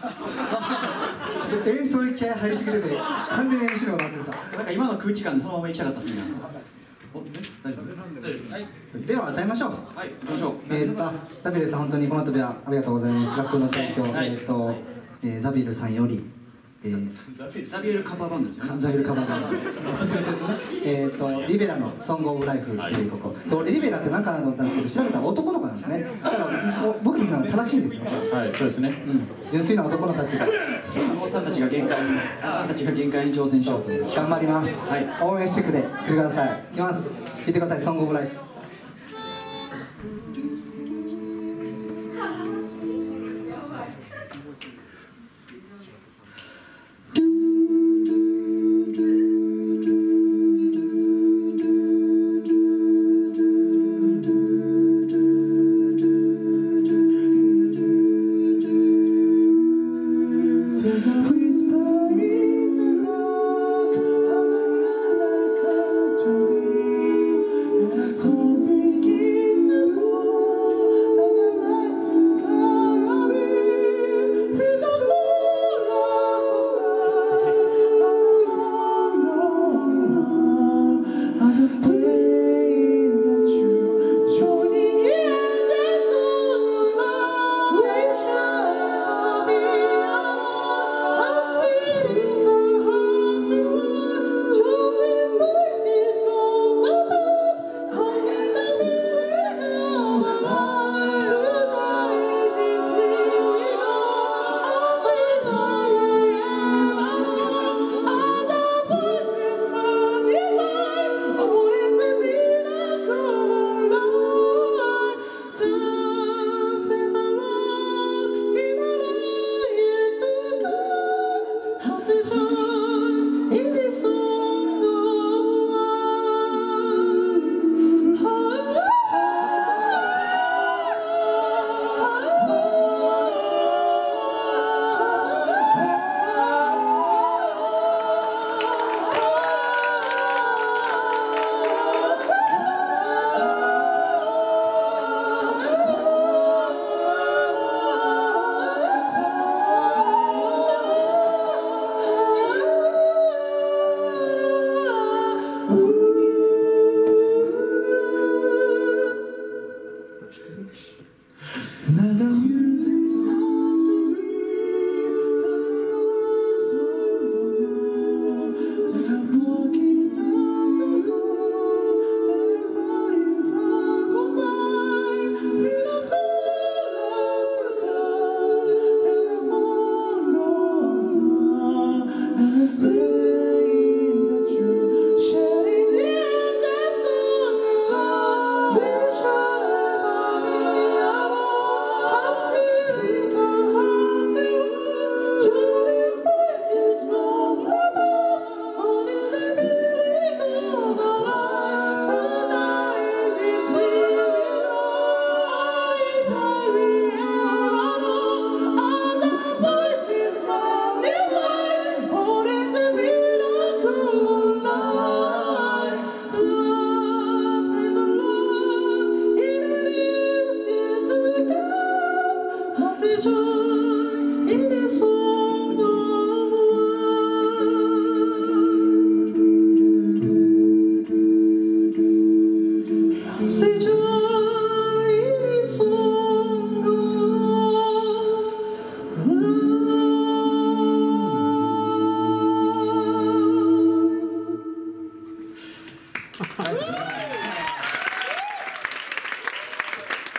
と演奏に気合入りすぎてて完全に MC のこと忘れた。なんか今の空気感でそのまま行きたかったですね。大丈夫？では歌いましょう。はい。行きましょう。えー、っとザビエルさん本当にこの度はありがとうございます。楽の提供、はい。えー、っと、えーザビエルさんより、えー、ザビエルカバーバンドですよね。ザビエルカバーバンド。えー、っとリベラの「ソング・オブ・ライフ」とい。うここ、でリベラって何かなと思ったんですけど調べたら男の子なんですね。だから僕に言うのは正しいんですよ、はいそうですねうん、純粋な男の子たちがおっさんたちが限界におっさんたちが限界に挑戦しようと頑張ります、はい応援してくれてくださいいきます聞いてください「ソング・オブ・ライフ」Since I